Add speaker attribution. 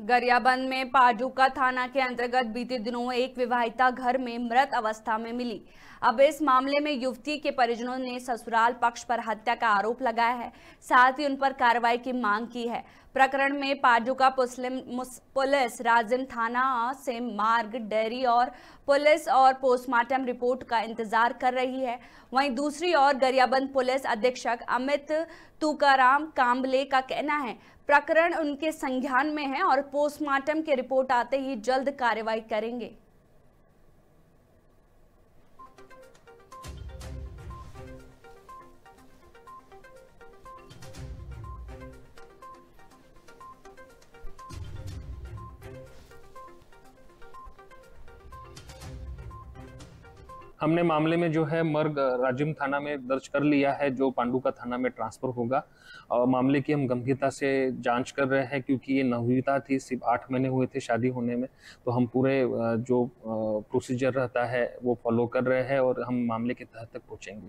Speaker 1: गरियाबंद में पाजुका थाना के अंतर्गत बीते दिनों एक विवाहिता घर में मृत अवस्था में मिली। अब इस मामले में युवती के परिजनों ने ससुराल पक्ष पर हत्या का आरोप लगाया है। साथ ही उन पर कार्रवाई की मांग की है। प्रकरण में पाजुका पुलिस राजिम थाना से मार्ग, डेयरी और पुलिस और पोस्टमार्टम रिपोर्ट का इंतज़ार कर रही है। वहीं दूसरी ओर गरियाबंद पुलिस अधीक्षक अमित तुकाराम काम्बले का कहना है, प्रकरण उनके संज्ञान में है और पोस्टमार्टम की रिपोर्ट आते ही जल्द कार्रवाई करेंगे।
Speaker 2: हमने मामले में जो है मर्ग राजिम थाना में दर्ज कर लिया है, जो पांडुका थाना में ट्रांसफ़र होगा। और मामले की हम गंभीरता से जाँच कर रहे हैं, क्योंकि ये नवयुता थी, सिर्फ़ आठ महीने हुए थे शादी होने में। तो हम पूरे जो प्रोसीजर रहता है, वो फॉलो कर रहे हैं और हम मामले के तहत तक पहुँचेंगे।